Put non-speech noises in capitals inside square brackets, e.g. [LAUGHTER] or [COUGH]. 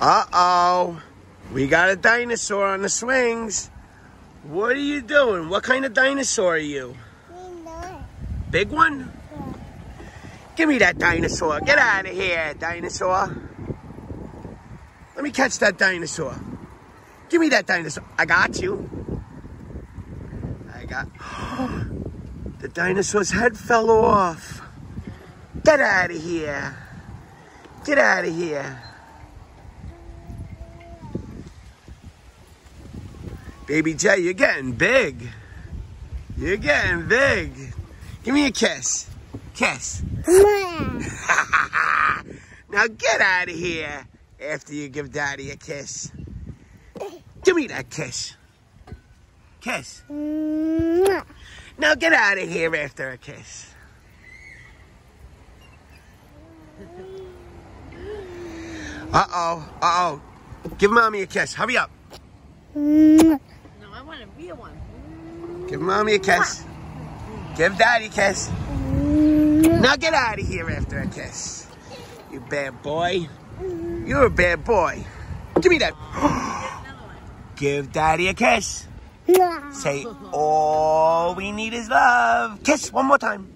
Uh-oh. We got a dinosaur on the swings. What are you doing? What kind of dinosaur are you? Big one? Give me that dinosaur. Get out of here, dinosaur. Let me catch that dinosaur. Give me that dinosaur. I got you. I got... [GASPS] the dinosaur's head fell off. Get out of here. Get out of here. Baby J, you're getting big. You're getting big. Give me a kiss. Kiss. [LAUGHS] now get out of here after you give Daddy a kiss. Give me that kiss. Kiss. Now get out of here after a kiss. Uh-oh, uh-oh. Give Mommy a kiss. Hurry up. Want a real one. Give mommy a kiss. Give daddy a kiss. Now get out of here after a kiss. You bad boy. You're a bad boy. Give me that. [GASPS] Give daddy a kiss. Say, all we need is love. Kiss one more time.